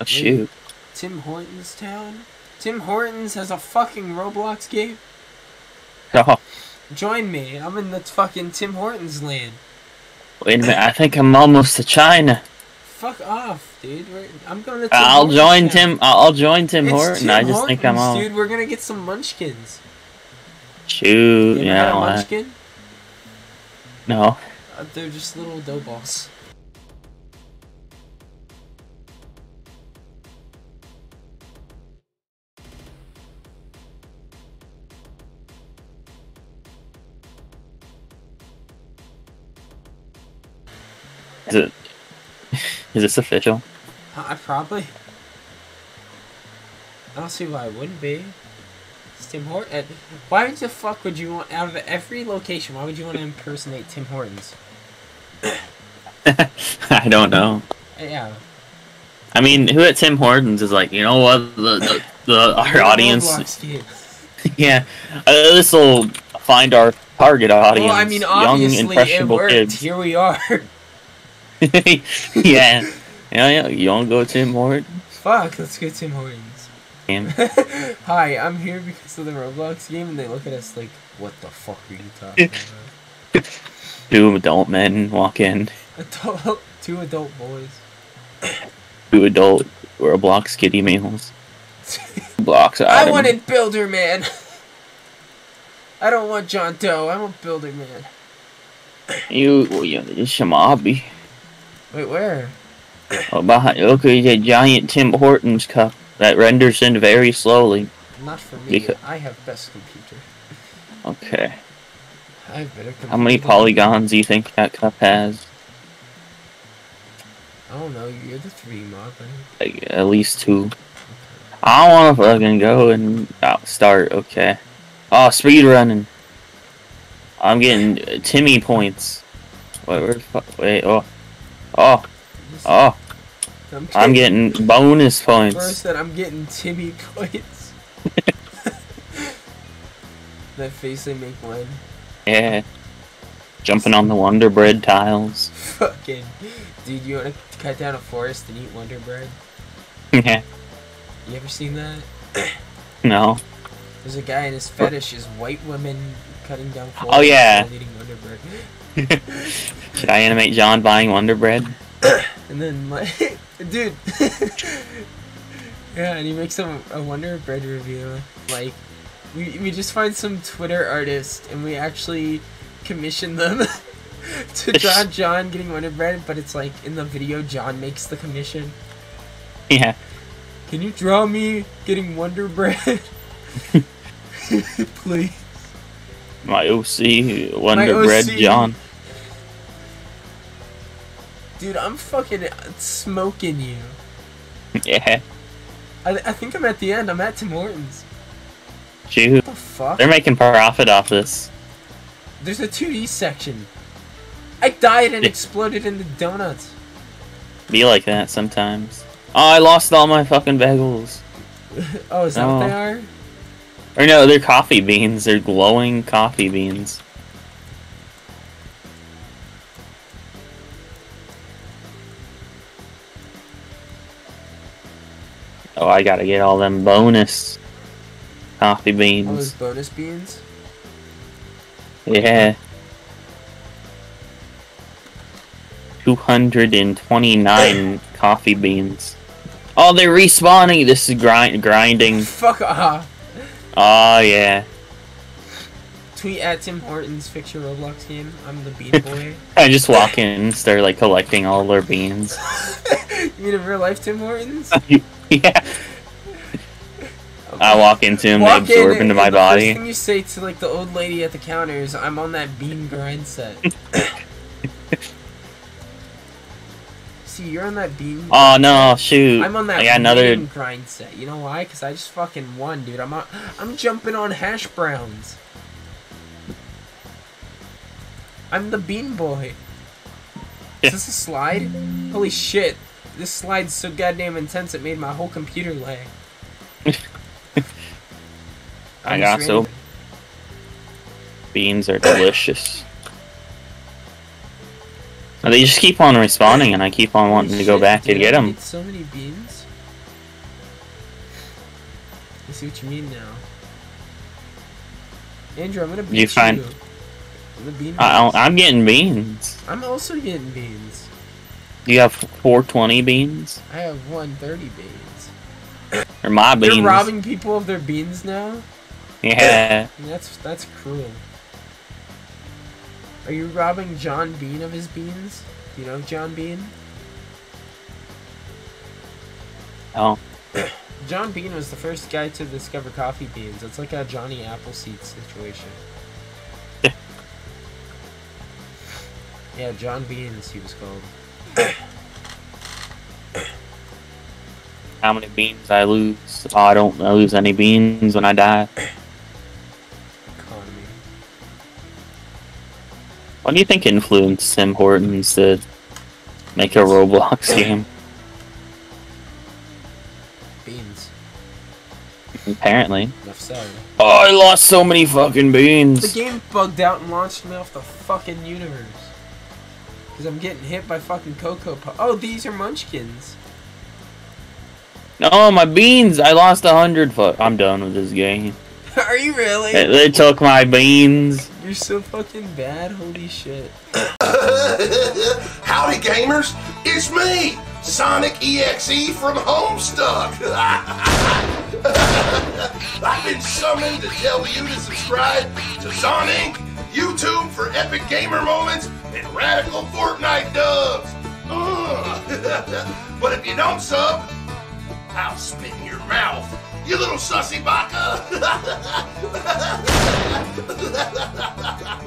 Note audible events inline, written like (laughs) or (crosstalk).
Oh, shoot. Tim Hortons Town? Tim Hortons has a fucking Roblox game? (laughs) Oh, Join me. I'm in the fucking Tim Hortons land. wait a minute. I think I'm almost to China. Fuck off, dude. We're, I'm going to Tim I'll Hortons join Town. Tim. I'll join Tim It's Horton. Tim I just think I'm Hortons, all. Dude, we're gonna get some munchkins. Shoot. You Yeah. a munchkin? No. Uh, they're just little dough balls. Is it? Is this official? I probably. I don't see why it wouldn't be. It's Tim Hortons. Why the fuck would you want out of every location? Why would you want to impersonate Tim Hortons? (laughs) I don't know. Uh, Yeah. I mean, who at Tim Hortons is like, you know what? The the, the (laughs) our audience. (laughs) Yeah. Uh, this will find our target audience. Well, I mean, young obviously it impressionable worked. kids. Here we are. (laughs) yeah. Yeah. Yeah. You want to go to Tim Hortons? Fuck, let's go to Tim Hortons. (laughs) Hi, I'm here because of the Roblox game, and they look at us like, "What the fuck are you talking about?" (laughs) Two adult men walk in. Adult, two adult boys. Two adult Roblox kitty meals. Blocks I wanted Builder Man. I don't want John Doe. I want Builder Man. You, well, you it's some hobby. Wait, where? Oh, behind, look at a giant Tim Hortons cup that renders in very slowly. Not for me. Because- I have best computer. Okay. I have better computer. How many polygons do you think that cup has? I don't know. You're the 3D mod. Like, at least two. I want to fucking go and oh, start. Okay. Oh, speed running. I'm getting uh, Timmy points. Wait, where the fuck? Wait, oh. Oh, oh. I'm, I'm getting bonus points. First, that I'm getting Timmy points. (laughs) that face they make when Yeah. Jumping on the Wonder Bread tiles. fucking dude, you want to cut down a forest and eat Wonder Bread? (laughs) yeah. You ever seen that? No. There's a guy and his fetish is white women cutting down oh, forests Oh, yeah. while eating Wonder Bread. Should I animate John buying Wonder Bread? (coughs) And then like, (laughs) dude, (laughs) yeah, and he makes a, a Wonder Bread review. Like, we we just find some Twitter artist and we actually commission them (laughs) to draw John getting Wonder Bread, but it's like in the video John makes the commission. Yeah. Can you draw me getting Wonder Bread? Please. My OC Wonder My Bread OC. John. Dude, I'm fucking smoking you. Yeah. I, I think I'm at the end. I'm at Tim Hortons. Shoot. What the fuck? They're making profit off this. There's a 2D section. I died and exploded into donuts. Be like that sometimes. Oh, I lost all my fucking bagels. (laughs) oh, is that what oh. they are? Or no, they're coffee beans. They're glowing coffee beans. Oh, I gotta get all them bonus coffee All those beans. bonus beans? Yeah. 229 coffee beans. Oh, they're respawning. This is grind grinding. Fuck off. Oh, yeah. Tweet at Tim Hortons, fix your Roblox game. I'm the bean (laughs) boy. I just walk in and start like collecting all their beans. (laughs) you mean in real life Tim Hortons? (laughs) (laughs) yeah. I walk into them, they Walk absorb in, into my the body. First thing you say to like the old lady at the counter is, "I'm on that bean grind set." (laughs) See, you're on that bean. Oh no, shoot. I'm on that I got another. grind set. You know why? Cause I just fucking won, dude. I'm on, I'm jumping on hash browns. I'm the bean boy. Is this a slide? Holy shit! This slide's so goddamn intense it made my whole computer lag. I got so- Beans are delicious. They just keep on respawning, and I keep on wanting Holy to go back dude, to get them. So many beans. I see what you mean now. Andrew, I'm gonna beat You you. find- I'm the bean. I'm getting beans. I'm also getting beans. You have 420 beans? I have 130 beans. Or my beans? You're robbing people of their beans now? Yeah. (laughs) That's that's cruel. Are you robbing John Bean of his beans? You know John Bean? Oh. (coughs) John Bean was the first guy to discover coffee beans. It's like a Johnny Appleseed situation. Yeah. yeah, John Beans, he was called. How many beans I lose? Oh, I don't lose any beans when I die. Economy. What do you think influenced Tim Hortons to make a Roblox game? Beans. Apparently. Enough said. Oh, I lost so many fucking beans. The game bugged out and launched me off the fucking universe. Because I'm getting hit by fucking Cocoa Puff. Oh, these are Munchkins. No, my beans. I lost a hundred. Fuck, I'm done with this game. (laughs) are you really? They, they took my beans. You're so fucking bad. Holy shit. (laughs) Howdy, gamers! It's me, Sonic EXE from Homestuck. (laughs) I've been summoned to tell you to subscribe to Sonic YouTube for epic gamer moments and radical Fortnite dubs. Uh. (laughs) But if you don't sub, I'll spit in your mouth, you little sussy baka. (laughs)